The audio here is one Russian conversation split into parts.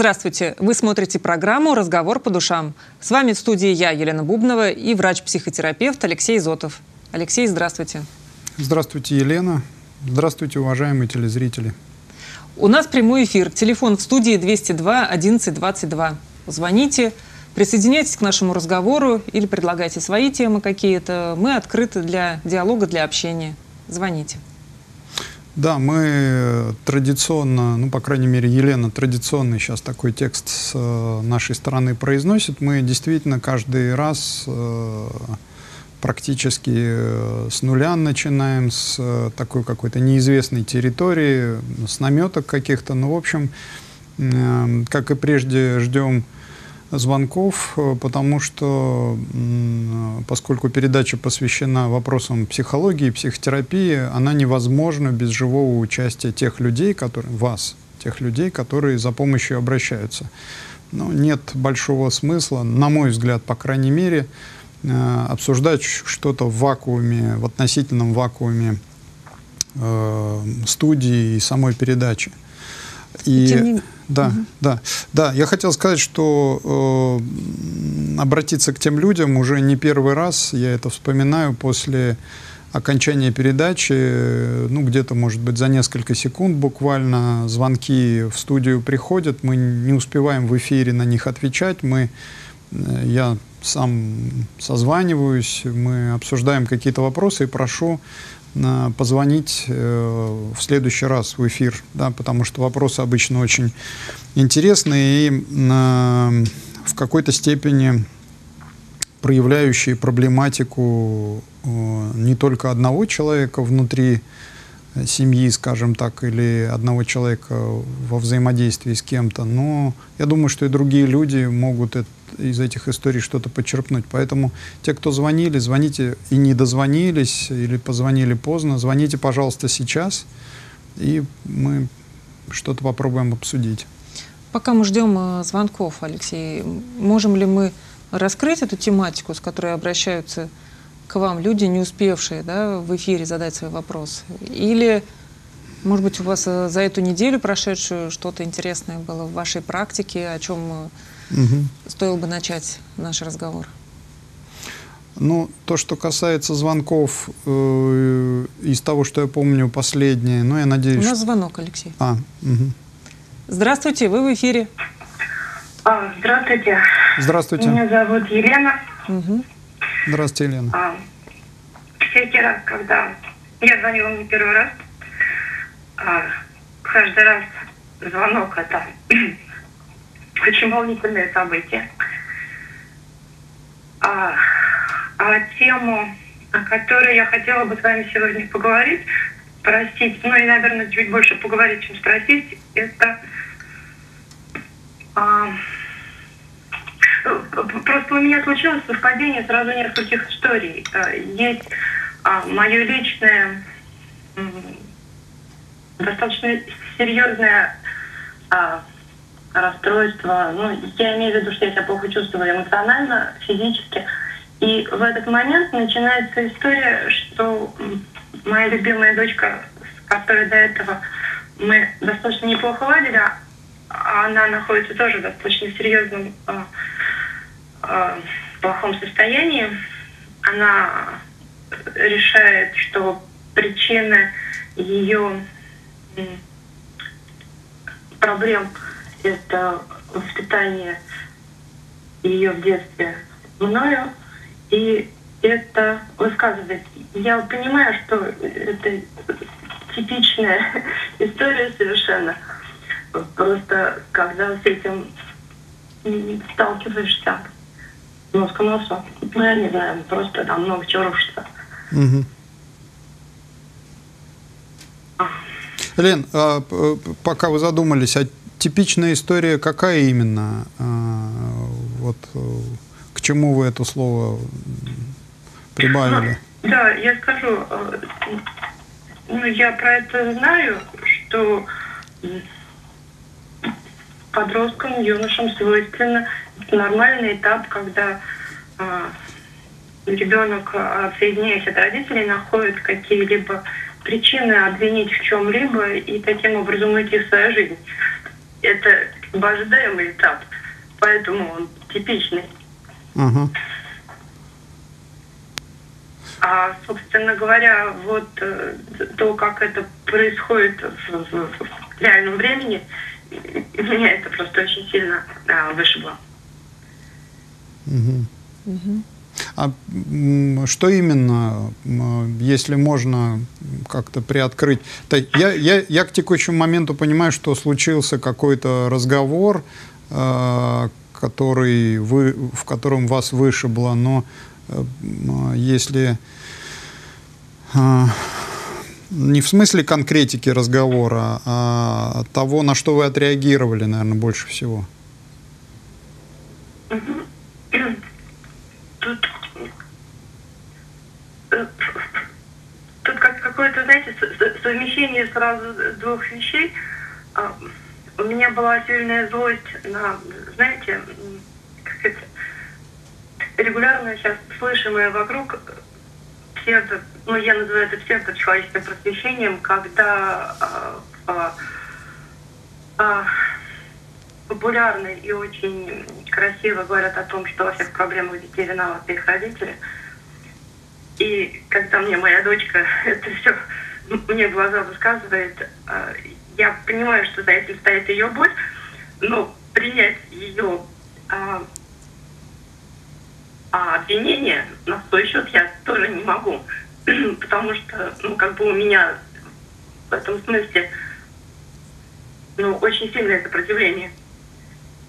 Здравствуйте. Вы смотрите программу «Разговор по душам». С вами в студии я, Елена Бубнова, и врач-психотерапевт Алексей Зотов. Алексей, здравствуйте. Здравствуйте, Елена. Здравствуйте, уважаемые телезрители. У нас прямой эфир. Телефон в студии 202 11 22. Звоните, присоединяйтесь к нашему разговору или предлагайте свои темы какие-то. Мы открыты для диалога, для общения. Звоните. Да, мы традиционно, ну, по крайней мере, Елена традиционный сейчас такой текст с э, нашей стороны произносит. Мы действительно каждый раз э, практически э, с нуля начинаем, с э, такой какой-то неизвестной территории, с наметок каких-то. Ну, в общем, э, как и прежде, ждем звонков, э, потому что, поскольку передача посвящена вопросам психологии психотерапии, она невозможна без живого участия тех людей, которые, вас, тех людей, которые за помощью обращаются. Но нет большого смысла, на мой взгляд, по крайней мере, э, обсуждать что-то в вакууме, в относительном вакууме э, студии и самой передачи. И, да, угу. да, да. Я хотел сказать, что э, обратиться к тем людям уже не первый раз, я это вспоминаю после окончания передачи, ну, где-то, может быть, за несколько секунд буквально звонки в студию приходят, мы не успеваем в эфире на них отвечать, мы, э, я сам созваниваюсь, мы обсуждаем какие-то вопросы и прошу позвонить э, в следующий раз в эфир, да, потому что вопросы обычно очень интересные и в какой-то степени проявляющие проблематику э, не только одного человека внутри семьи, скажем так, или одного человека во взаимодействии с кем-то, но я думаю, что и другие люди могут из этих историй что-то почерпнуть. Поэтому те, кто звонили, звоните и не дозвонились, или позвонили поздно, звоните, пожалуйста, сейчас, и мы что-то попробуем обсудить. Пока мы ждем э, звонков, Алексей, можем ли мы раскрыть эту тематику, с которой обращаются к вам люди, не успевшие да, в эфире задать свой вопрос? Или, может быть, у вас э, за эту неделю прошедшую что-то интересное было в вашей практике, о чем угу. стоило бы начать наш разговор? Ну, то, что касается звонков, э, из того, что я помню, последнее, ну, я надеюсь... У нас звонок, Алексей. А, угу. Здравствуйте, вы в эфире. А, здравствуйте. Здравствуйте. Меня зовут Елена. Угу. Здравствуйте, Елена. А, всякий раз, когда я звонила не первый раз, а, каждый раз звонок это очень волнительное событие. А, а тему, о которой я хотела бы с вами сегодня поговорить, спросить, ну и, наверное, чуть больше поговорить, чем спросить, это а, Просто у меня случилось совпадение сразу нескольких историй. Э, есть а, мое личное достаточно серьезное а, расстройство. Ну, я имею в виду, что я себя плохо чувствую эмоционально, физически. И в этот момент начинается история, что моя любимая дочка, с которой до этого мы достаточно неплохо ладили, а она находится тоже в достаточно серьезном а, э, плохом состоянии, она решает, что причина ее проблем это воспитание ее в детстве мною, и это высказывает. Я понимаю, что это типичная история совершенно. Просто когда с этим сталкиваешься, нос к носу. Ну, я не знаю, просто там много чего рушится. Угу. Лен, а, пока вы задумались, а типичная история какая именно? А, вот э, к чему вы это слово прибавили? Ну, да, я скажу. Э, ну, я про это знаю, что подросткам, юношам свойственно нормальный этап, когда э, ребенок, отсоединяясь от родителей, находит какие-либо причины обвинить в чем-либо и таким образом уйти в свою жизнь. Это ожидаемый этап, поэтому он типичный. Ага. А, собственно говоря, вот э, то, как это происходит в, в- в реальном времени, меня это просто очень сильно а, вышибло. Мгм. А что именно, если можно как-то приоткрыть? Я, я, я к текущему моменту понимаю, что случился какой-то разговор, э, который вы, в котором вас вышибло, но э, если э, не в смысле конкретики разговора, а того, на что вы отреагировали, наверное, больше всего. Тут, э, тут как какое-то, знаете, совмещение сразу двух вещей. А, У меня была сильная злость на, знаете, как это, регулярно сейчас слышимое вокруг псевдо, ну я называю это псевдочеловеческим просвещением, когда а, а, а, популярно и очень красиво говорят о том, что во всех проблемах детей виноваты их родители. И когда мне моя дочка это все мне в глаза высказывает, а, я понимаю, что за этим стоит ее боль, но принять ее а, а обвинение на свой счет я тоже не могу, потому что, ну, как бы у меня в этом смысле, ну, очень сильное сопротивление.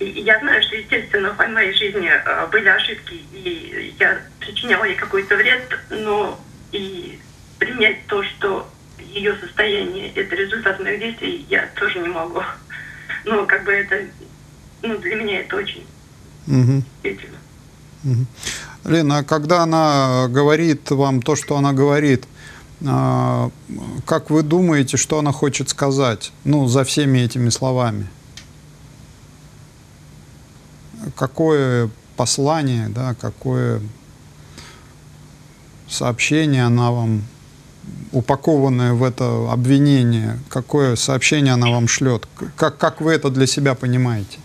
Я знаю, что, естественно, в моей жизни э, были ошибки, и я причиняла ей какой-то вред, но и принять то, что ее состояние – это результат моих действий, я тоже не могу. Ну, как бы это, ну, для меня это очень действительно. Мгм. Лена, а когда она говорит вам то, что она говорит, а, как вы думаете, что она хочет сказать? Ну, за всеми этими словами. Какое послание, да, какое сообщение она вам, упакованное в это обвинение, какое сообщение она вам шлет? Как, как вы это для себя понимаете?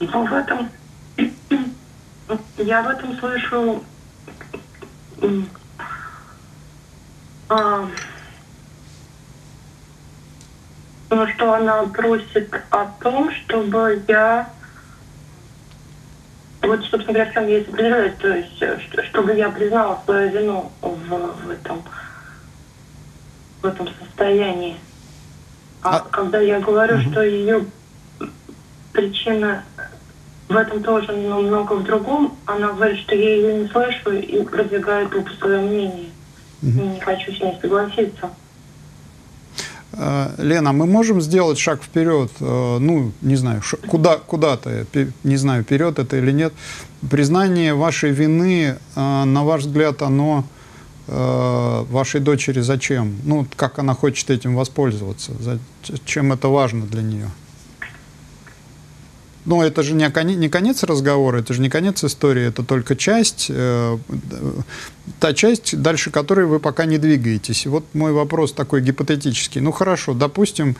Ну, в этом... Я в этом слышу... а, Ну, что она просит о том, чтобы я... Вот, собственно говоря, в чем я и сопротивляюсь, то есть, э, что- чтобы я признала свою вину в, в этом в этом состоянии. А, А- когда я говорю, что ее причина в этом тоже немного в другом, она говорит, что я ее не слышу и продвигает тупо свое мнение. И Не хочу с ней согласиться. Э, Лена, мы можем сделать шаг вперед, э, ну, не знаю, куда, куда-то, не знаю, вперед это или нет. Признание вашей вины, э, на ваш взгляд, оно вашей дочери зачем? Ну, как она хочет этим воспользоваться? Чем это важно для нее? Ну, это же не, коне- не конец разговора, это же не конец истории, это только часть, э, та часть, дальше которой вы пока не двигаетесь. И вот мой вопрос такой гипотетический. Ну, хорошо, допустим,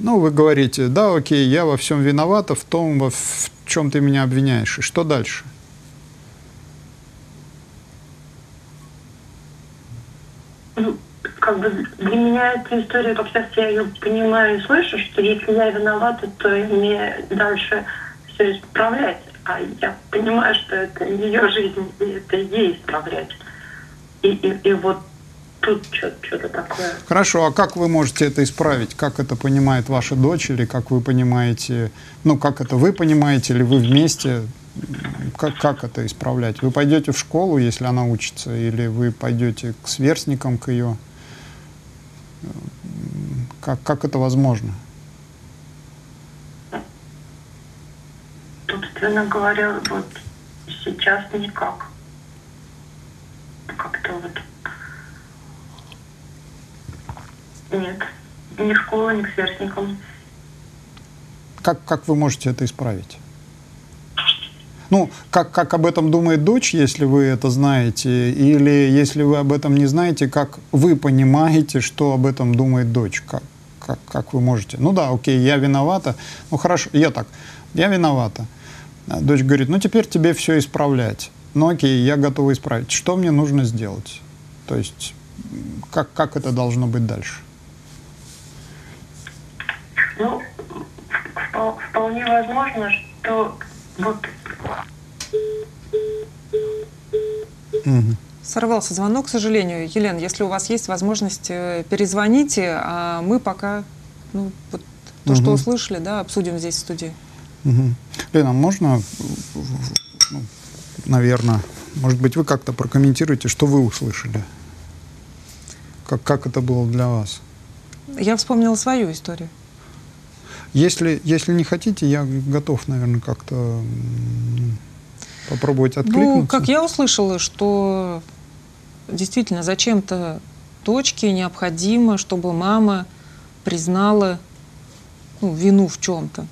ну, вы говорите, да, окей, я во всем виновата, в том, во, в чем ты меня обвиняешь. И что дальше? Ну, как бы для меня эта история, как сейчас я ее понимаю и слышу, что если я виновата, то мне дальше все исправлять. А я понимаю, что это ее жизнь, и это ей исправлять. И, и, и вот тут что-то такое. Хорошо, а как вы можете это исправить? Как это понимает ваша дочь или как вы понимаете, ну, как это вы понимаете или вы вместе? Как, как это исправлять? Вы пойдете в школу, если она учится, или вы пойдете к сверстникам, к ее? Как, как это возможно? Собственно говоря, вот сейчас никак. Как-то вот... Нет. Ни в школу, ни к сверстникам. Как, как вы можете это исправить? Ну, как, как об этом думает дочь, если вы это знаете, или если вы об этом не знаете, как вы понимаете, что об этом думает дочь? Как, как, как, вы можете? Ну да, окей, я виновата. Ну хорошо, я так, я виновата. А Дочь говорит, ну теперь тебе все исправлять. Ну окей, я готова исправить. Что мне нужно сделать? То есть как, как это должно быть дальше? Ну, впол- вполне возможно, что вот Сорвался звонок, к сожалению. Елена, если у вас есть возможность, э, перезвоните, а мы пока ну, вот то, что Мгм. услышали, да, обсудим здесь в студии. Мгм. Лена, можно, ну, наверное, может быть, вы как-то прокомментируете, что вы услышали? Как, как это было для вас? Я вспомнила свою историю. Если, если не хотите, я готов, наверное, как-то попробовать откликнуться. Ну, как я услышала, что действительно зачем-то дочке необходимо, чтобы мама признала ну, вину в чем-то.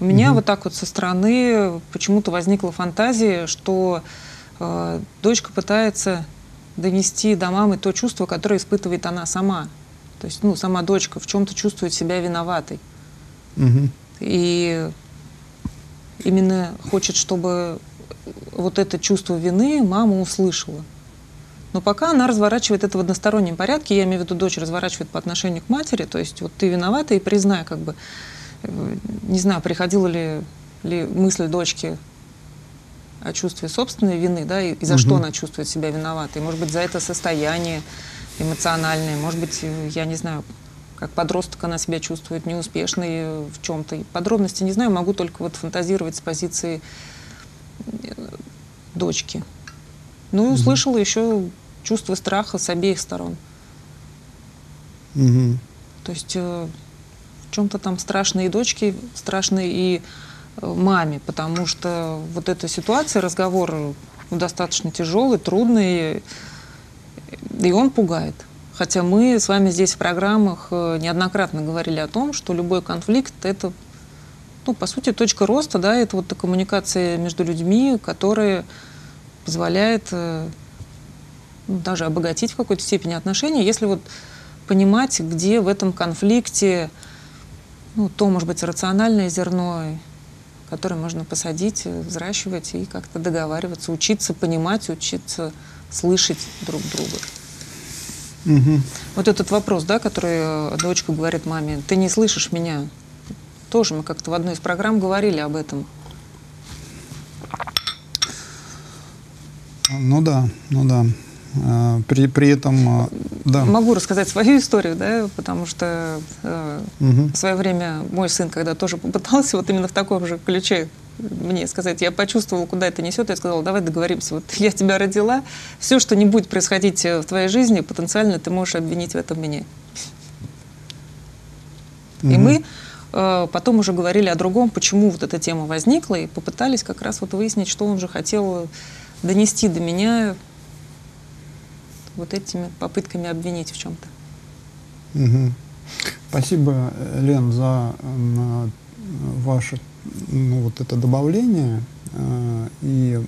У меня Мгм. вот так вот со стороны почему-то возникла фантазия, что э, дочка пытается донести до мамы то чувство, которое испытывает она сама. То есть, ну, сама дочка в чем-то чувствует себя виноватой. Мгм. И именно хочет, чтобы вот это чувство вины мама услышала. Но пока она разворачивает это в одностороннем порядке, я имею в виду, дочь разворачивает по отношению к матери, то есть вот ты виновата и признай, как бы, э, не знаю, приходила ли, ли мысль дочки о чувстве собственной вины, да, и, и за что Мгм. она чувствует себя виноватой. Может быть, за это состояние эмоциональное, может быть, я не знаю, как подросток она себя чувствует неуспешной в чем-то. Подробности не знаю, могу только вот фантазировать с позиции э, дочки. Ну и услышала еще чувство страха с обеих сторон. Мгм. То есть э, в чем-то там страшно и дочке, страшно и э, маме, потому что вот эта ситуация, разговор ну, достаточно тяжелый, трудный, и он пугает. Хотя мы с вами здесь в программах э, неоднократно говорили о том, что любой конфликт — это, ну, по сути, точка роста, да, это вот та коммуникация между людьми, которая позволяет э, ну, даже обогатить в какой-то степени отношения, если вот понимать, где в этом конфликте ну, то, может быть, рациональное зерно, которое можно посадить, э, взращивать и как-то договариваться, учиться понимать, учиться слышать друг друга. Мгм. Вот этот вопрос, да, который э, дочка говорит маме, ты не слышишь меня. Тоже мы как-то в одной из программ говорили об этом. Ну да, ну да. А, При, при этом, а, да. Могу рассказать свою историю, да, потому что э, Мгм. в свое время мой сын, когда тоже попытался вот именно в таком же ключе мне сказать, я почувствовала, куда это несет, я сказала, давай договоримся, вот я тебя родила, все, что не будет происходить э, в твоей жизни, потенциально ты можешь обвинить в этом меня. И Мгм. мы э, потом уже говорили о другом, почему вот эта тема возникла, и попытались как раз вот выяснить, что он же хотел донести до меня вот этими попытками обвинить в чем-то. Мгм. Спасибо, э, Лен, за м, ваше ну, вот это добавление. Э, И,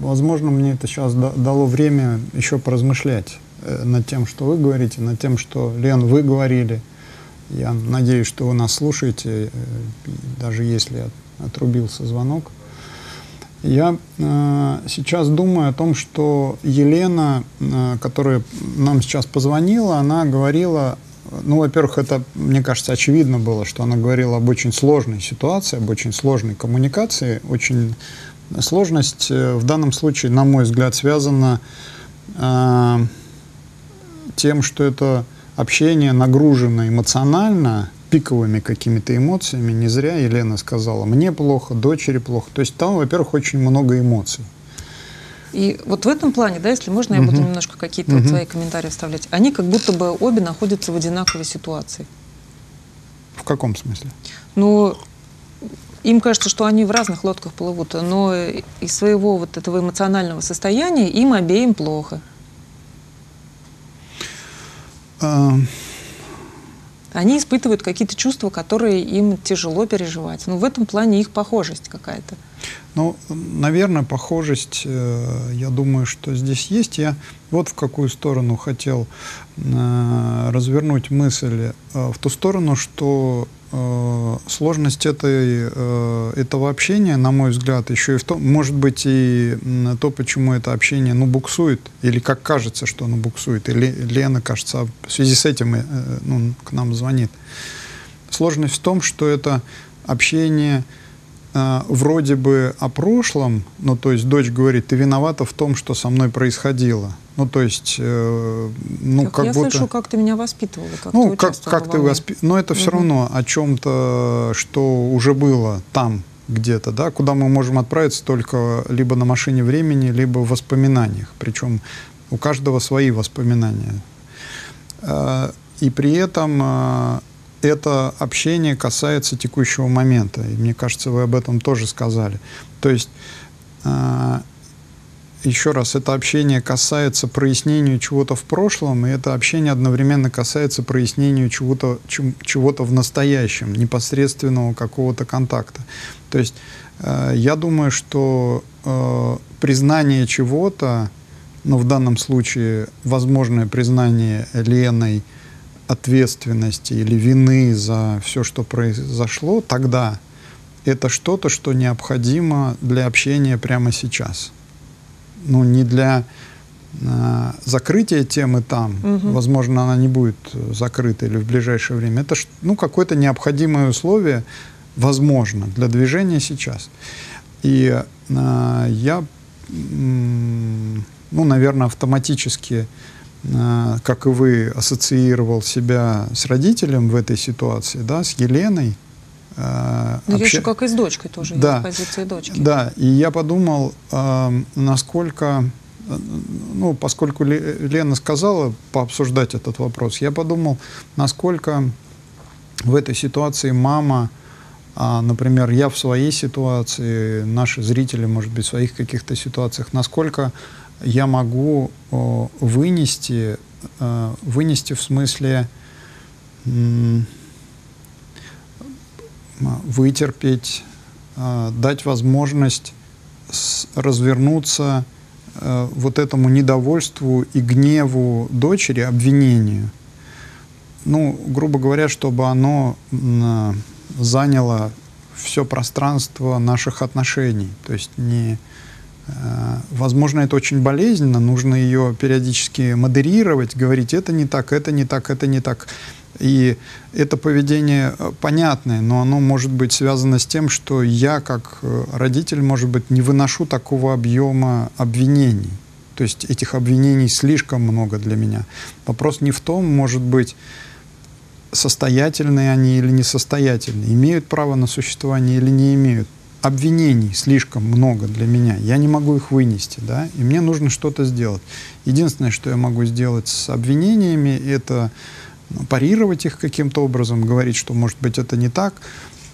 возможно, мне это сейчас дало время еще поразмышлять э, над тем, что вы говорите, над тем, что, Лен, вы говорили. Я надеюсь, что вы нас слушаете, э, даже если от- отрубился звонок. Я э, сейчас думаю о том, что Елена, э, которая нам сейчас позвонила, она говорила, ну, во-первых, это, мне кажется, очевидно было, что она говорила об очень сложной ситуации, об очень сложной коммуникации. Очень сложность э, в данном случае, на мой взгляд, связана э, тем, что это общение нагружено эмоционально, пиковыми какими-то эмоциями. Не зря Елена сказала, мне плохо, дочери плохо. То есть там, во-первых, очень много эмоций. И вот в этом плане, да, если можно, я Мгм. буду немножко какие-то вот Мгм. свои комментарии вставлять. Они как будто бы обе находятся в одинаковой ситуации. В каком смысле? Но им кажется, что они в разных лодках плывут, но из своего вот этого эмоционального состояния им обеим плохо. А, Они испытывают какие-то чувства, которые им тяжело переживать. Ну, в этом плане их похожесть какая-то. Ну, наверное, похожесть, э, я думаю, что здесь есть. Я вот в какую сторону хотел э, развернуть мысль. Э, в ту сторону, что сложность этой, этого общения, на мой взгляд, еще и в том, может быть, и то, почему это общение, ну, буксует, или как кажется, что оно буксует, или Лена, кажется, в связи с этим ну, к нам звонит. Сложность в том, что это общение э, вроде бы о прошлом, ну, то есть дочь говорит, ты виновата в том, что со мной происходило. Ну, то есть, э, ну, как, как я будто... слышу, как ты меня воспитывала, как ну, ты как, как ты воспи... Но это все равно о чем-то, что уже было там где-то, да, куда мы можем отправиться только либо на машине времени, либо в воспоминаниях. Причем у каждого свои воспоминания. Э, И при этом э, это общение касается текущего момента. И мне кажется, вы об этом тоже сказали. То есть э, еще раз, это общение касается прояснения чего-то в прошлом, и это общение одновременно касается прояснения чего-то чего-то в настоящем, непосредственного какого-то контакта. То есть э, я думаю, что э, признание чего-то, ну, в данном случае возможное признание Леной ответственности или вины за все, что произошло, тогда это что-то, что необходимо для общения прямо сейчас ну, не для э, закрытия темы там, Мгм. возможно, она не будет э, закрыта или в ближайшее время. Это ну, какое-то необходимое условие, возможно, для движения сейчас. И э, я, м, ну, наверное, автоматически, э, как и вы, ассоциировал себя с родителем в этой ситуации, да, с Еленой. э, Ну, я обща- еще как и с дочкой тоже, Да. с позиции дочки. да, и я подумал, эм, насколько, э, ну, поскольку Ле- Лена сказала пообсуждать этот вопрос, я подумал, насколько в этой ситуации мама, а, например, я в своей ситуации, наши зрители, может быть, в своих каких-то ситуациях, насколько я могу о, вынести, э, вынести в смысле вытерпеть, э, дать возможность развернуться э, вот этому недовольству и гневу дочери, обвинению. Ну, грубо говоря, чтобы оно заняло все пространство наших отношений. То есть не, э, возможно, это очень болезненно, нужно ее периодически модерировать, говорить, это не так, это не так, это не так. И это поведение э, понятное, но оно может быть связано с тем, что я, как э, родитель, может быть, не выношу такого объема обвинений. То есть этих обвинений слишком много для меня. Вопрос не в том, может быть, состоятельные они или несостоятельные, имеют право на существование или не имеют. Обвинений слишком много для меня, я не могу их вынести, да, и мне нужно что-то сделать. Единственное, что я могу сделать с обвинениями, это ну, парировать их каким-то образом, говорить, что, может быть, это не так,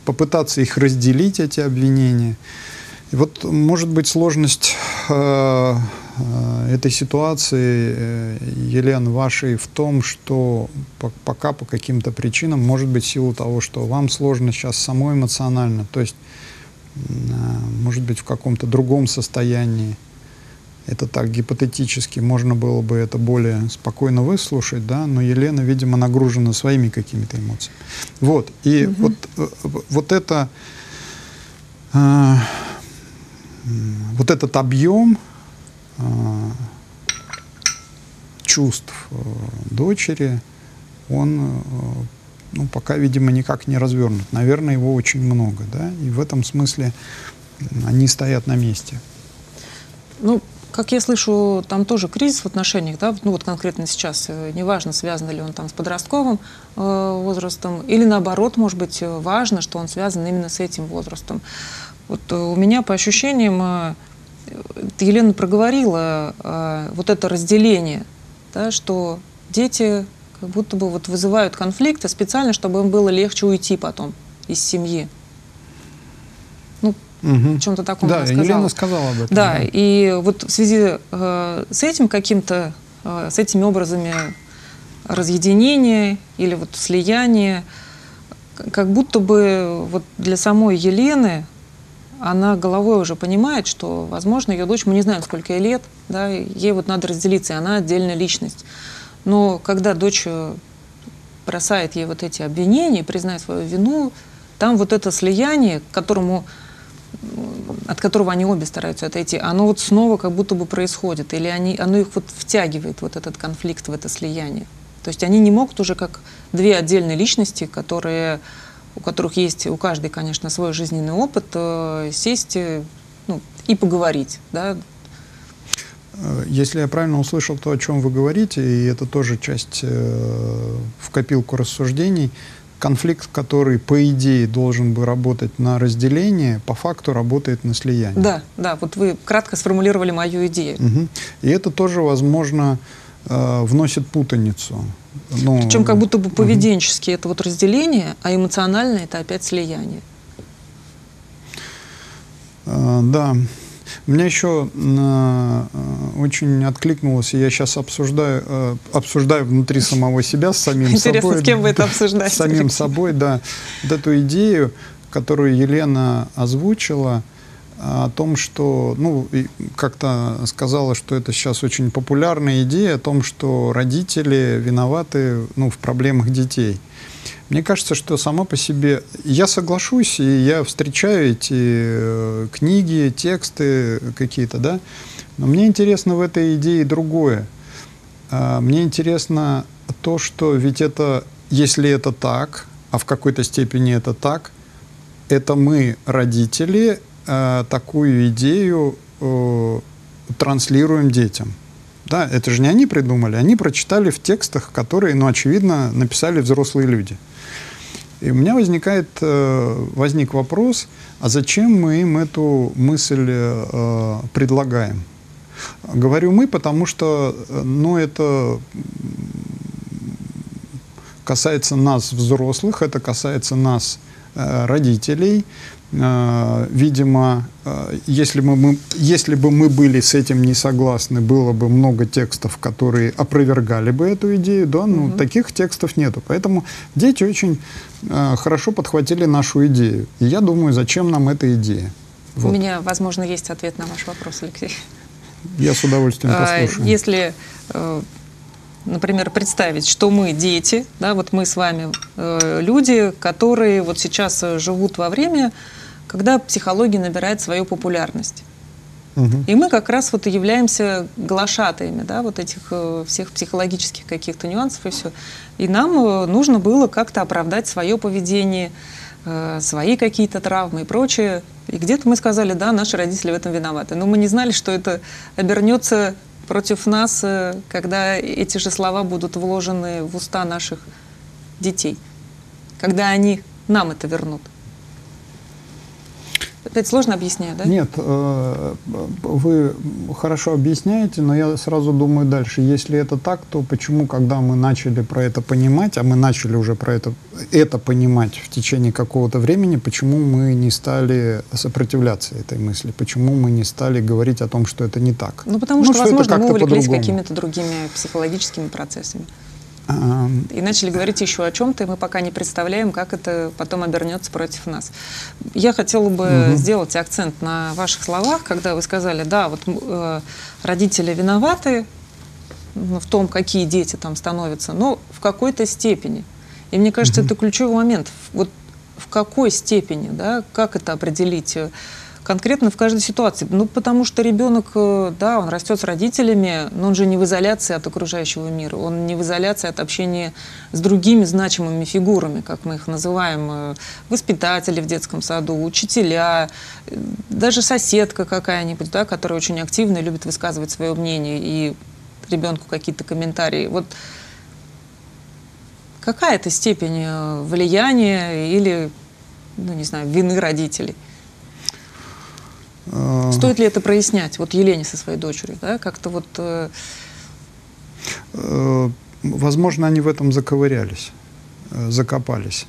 попытаться их разделить, эти обвинения. И вот, может быть, сложность э, э, этой ситуации, э, Елена, вашей в том, что по- пока по каким-то причинам, может быть, в силу того, что вам сложно сейчас самой эмоционально, то есть, может быть, в каком-то другом состоянии, это так гипотетически, можно было бы это более спокойно выслушать, да, но Елена, видимо, нагружена своими какими-то эмоциями. Вот, и вот, э, вот это, э, вот этот объем э, чувств э, дочери, он э, ну, пока, видимо, никак не развернут. Наверное, его очень много, да, и в этом смысле они стоят на месте. Ну, как я слышу, там тоже кризис в отношениях, да, ну вот конкретно сейчас, э, неважно, связан ли он там с подростковым э, возрастом, или наоборот, может быть, э, важно, что он связан именно с этим возрастом. Вот э, у меня по ощущениям, э, Елена проговорила э, вот это разделение, да, что дети как будто бы вот вызывают конфликты специально, чтобы им было легче уйти потом из семьи. Ну, в чем-то таком Да, она сказала. Елена сказала об этом. Да, и вот в связи э, с этим каким-то, э, с этими образами разъединения или вот слияния, как будто бы вот для самой Елены она головой уже понимает, что, возможно, ее дочь, мы не знаем, сколько ей лет, да, ей вот надо разделиться, и она отдельная личность. Но когда дочь э, бросает ей вот эти обвинения, признает свою вину, там вот это слияние, к которому от которого они обе стараются отойти, оно вот снова как будто бы происходит, или они, оно их вот втягивает, вот этот конфликт в это слияние. То есть они не могут уже как две отдельные личности, которые, у которых есть у каждой, конечно, свой жизненный опыт, э, сесть э, ну, и поговорить. Да? Э, если я правильно услышал то, о чем вы говорите, и это тоже часть э, в копилку рассуждений, конфликт, который, по идее, должен бы работать на разделение, по факту работает на слияние. Да, да, вот вы кратко сформулировали мою идею. Угу. И это тоже, возможно, э, вносит путаницу. Ну, Причем как будто бы поведенчески угу. это вот разделение, а эмоционально это опять слияние. Э, да. Меня еще э, очень откликнулось, и я сейчас обсуждаю, э, обсуждаю внутри самого себя с самим Интересно, собой. с кем вы это обсуждаете? С самим собой, да. Вот эту идею, которую Елена озвучила, о том, что, ну, как-то сказала, что это сейчас очень популярная идея о том, что родители виноваты ну, в проблемах детей. Мне кажется, что сама по себе... Я соглашусь, и я встречаю эти э, книги, тексты какие-то, да, но мне интересно в этой идее другое. А, мне интересно то, что ведь это, если это так, а в какой-то степени это так, это мы, родители, э, такую идею э, транслируем детям. Да, это же не они придумали, они прочитали в текстах, которые, ну, очевидно, написали взрослые люди. И у меня возникает, э, возник вопрос, а зачем мы им эту мысль э, предлагаем? Говорю мы, потому что э, ну, это касается нас, взрослых, это касается нас, родителей, видимо, э, если, мы, мы, если бы мы были с этим не согласны, было бы много текстов, которые опровергали бы эту идею, да, но угу. таких текстов нету. Поэтому дети очень э, хорошо подхватили нашу идею. И я думаю, зачем нам эта идея? Вот. У меня, возможно, есть ответ на ваш вопрос, Алексей. Я с удовольствием а, послушаю. Если например, представить, что мы дети, да, вот мы с вами э, люди, которые вот сейчас живут во время, когда психология набирает свою популярность. Угу. И мы как раз вот и являемся глашатаями, да, вот этих э, всех психологических каких-то нюансов и все. И нам э, нужно было как-то оправдать свое поведение, э, свои какие-то травмы и прочее. И где-то мы сказали, да, наши родители в этом виноваты. Но мы не знали, что это обернется против нас, э, когда эти же слова будут вложены в уста наших детей, когда они нам это вернут. Опять сложно объясняю, да? Нет, э, вы хорошо объясняете, но я сразу думаю дальше. Если это так, то почему, когда мы начали про это понимать, а мы начали уже про это, это понимать в течение какого-то времени, почему мы не стали сопротивляться этой мысли? Почему мы не стали говорить о том, что это не так? Ну, потому что, ну, что возможно, мы увлеклись какими-то другими психологическими процессами. И начали говорить еще о чем-то, и мы пока не представляем, как это потом обернется против нас. Я хотела бы угу. сделать акцент на ваших словах, когда вы сказали, да, вот э, родители виноваты в том, какие дети там становятся, но в какой-то степени. И мне кажется, угу. это ключевой момент. Вот в какой степени, да, как это определить? Конкретно в каждой ситуации. Ну, потому что ребенок, э, да, он растет с родителями, но он же не в изоляции от окружающего мира, он не в изоляции от общения с другими значимыми фигурами, как мы их называем, э, воспитатели в детском саду, учителя, э, даже соседка какая-нибудь, да, которая очень активно любит высказывать свое мнение и ребенку какие-то комментарии. Вот какая это степень влияния или, ну, не знаю, вины родителей? А. Стоит ли это прояснять? Вот Елене со своей дочерью, да, как-то вот... Э... э возможно, они в этом заковырялись, э, закопались.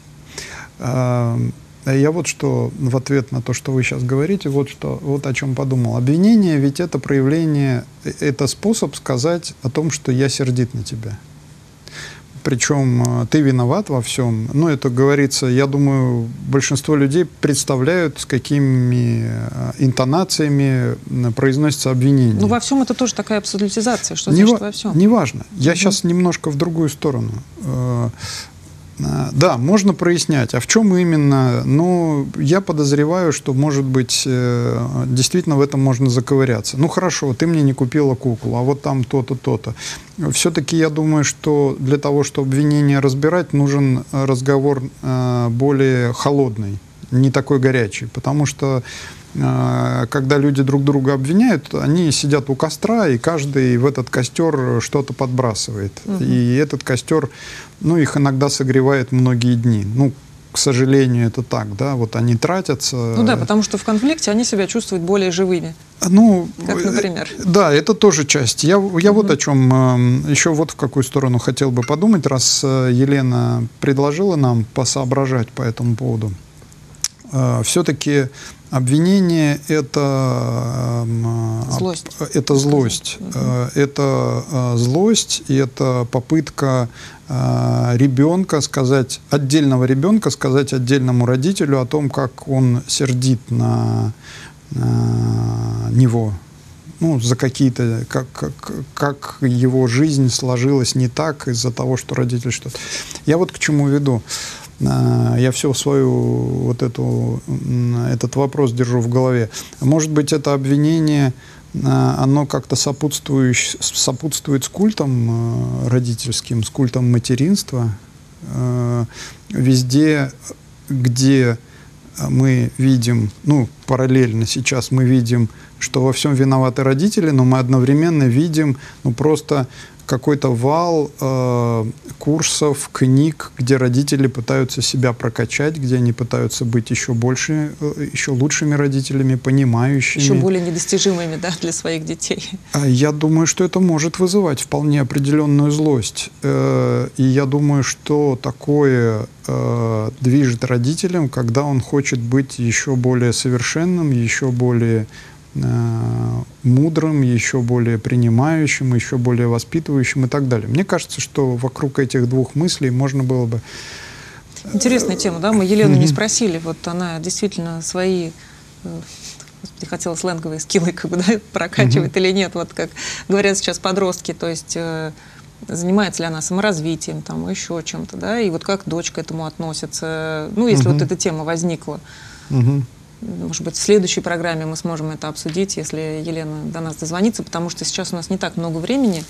Я вот что в ответ на то, что вы сейчас говорите, вот что, вот о чем подумал. Обвинение ведь это проявление, э, это способ сказать о том, что я сердит на тебя. Причем э, ты виноват во всем. Ну, это говорится, я думаю, большинство людей представляют, с какими э, интонациями э, произносится обвинение. Ну, во всем это тоже такая абсолютизация. Что Не значит во всем? Неважно. Я сейчас немножко в другую сторону. Да, можно прояснять, а в чем именно? Ну, я подозреваю, что, может быть, э, действительно в этом можно заковыряться. Ну, хорошо, ты мне не купила куклу, а вот там то-то, то-то. Все-таки я думаю, что для того, чтобы обвинение разбирать, нужен э, разговор э, более холодный, не такой горячий. Потому что э, когда люди друг друга обвиняют, они сидят у костра, и каждый в этот костер что-то подбрасывает. И этот костер, ну, их иногда согревает многие дни. Ну, к сожалению, это так, да, вот они тратятся. Ну да, потому что в конфликте они себя чувствуют более живыми. Ну, Как, э, например? Да, это тоже часть. Я, я вот о чем э, еще вот в какую сторону хотел бы подумать, раз э, Елена предложила нам посоображать по этому поводу. Все-таки обвинение это эм, э, Злость. это злость, Э, это э, злость и это попытка э, ребенка сказать отдельного ребенка сказать отдельному родителю о том, как он сердит на э, него, ну, за какие-то, как, как, как его жизнь сложилась не так из-за того, что родитель что-то. Я вот к чему веду. А, Я все свою вот эту, этот вопрос держу в голове. Может быть, это обвинение, а, оно как-то сопутствует с культом э, родительским, с культом материнства. Э, Везде, где мы видим, ну, параллельно сейчас мы видим, что во всем виноваты родители, но мы одновременно видим, ну, просто какой-то вал э, курсов, книг, где родители пытаются себя прокачать, где они пытаются быть еще больше, э, еще лучшими родителями, понимающими. Еще более недостижимыми да, для своих детей. А Я думаю, что это может вызывать вполне определенную злость. Э, И я думаю, что такое э, движет родителем, когда он хочет быть еще более совершенным, еще более мудрым, еще более принимающим, еще более воспитывающим и так далее. Мне кажется, что вокруг этих двух мыслей можно было бы Интересная тема, да? Мы Елену не спросили. Вот она действительно свои э, господи, хотела сленговые скиллы как бы, да, прокачивает или нет, вот как говорят сейчас подростки, то есть э, занимается ли она саморазвитием, там, еще чем-то, да, и вот как дочь к этому относится, ну, если вот эта тема возникла. Мгм. Может быть, в следующей программе мы сможем это обсудить, если Елена до нас дозвонится, потому что сейчас у нас не так много времени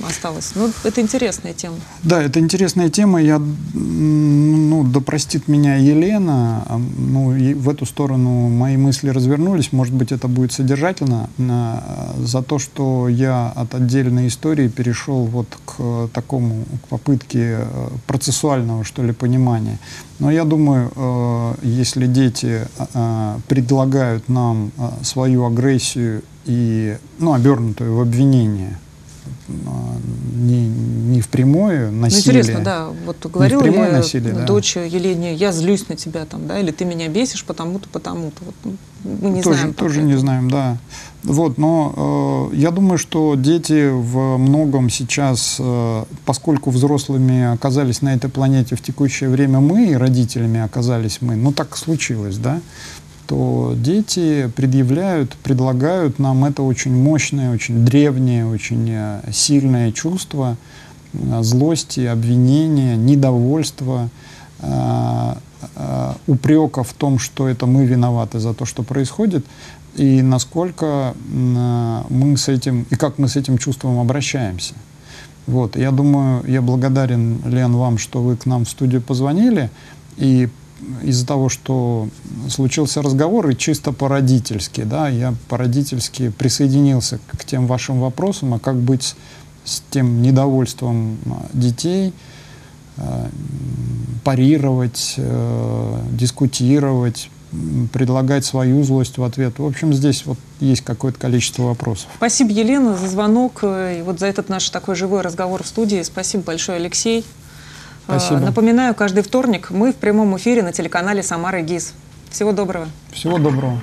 осталось. Ну, это интересная тема. Да, это интересная тема. Я, ну, да простит меня Елена, ну, и в эту сторону мои мысли развернулись. Может быть, это будет содержательно. а, За то, что я от отдельной истории перешел вот к такому, к попытке э, процессуального, что ли, понимания. Но я думаю, э, если дети э, предлагают нам э, свою агрессию и, ну, обернутую в обвинение, не, не в прямое Ну, насилие. интересно, да, вот говорила ли прямое насилие, да. дочь Елене, я злюсь на тебя там, да, или ты меня бесишь потому-то, потому-то. Вот, ну, мы не тоже, знаем. тоже этого. не знаем, да. Вот, но э, я думаю, что дети в многом сейчас, э, поскольку взрослыми оказались на этой планете в текущее время мы, и родителями оказались мы, ну так случилось, да, то дети предъявляют, предлагают нам это очень мощное, очень древнее, очень э, сильное чувство э, злости, обвинения, недовольства, э, упрека в том, что это мы виноваты за то, что происходит, и насколько мы с этим, и как мы с этим чувством обращаемся. Вот, я думаю, я благодарен, Лен, вам, что вы к нам в студию позвонили, и из-за того, что случился разговор, и чисто по-родительски, да, я по-родительски присоединился к тем вашим вопросам, а как быть с тем недовольством детей, м, парировать, э, дискутировать, предлагать свою злость в ответ. В общем, здесь вот есть какое-то количество вопросов. Спасибо, Елена, за звонок э, и вот за этот наш такой живой разговор в студии. Спасибо большое, Алексей. Э, Спасибо. Напоминаю, каждый вторник мы в прямом эфире на телеканале «Самара ГИС». Всего доброго. Всего доброго.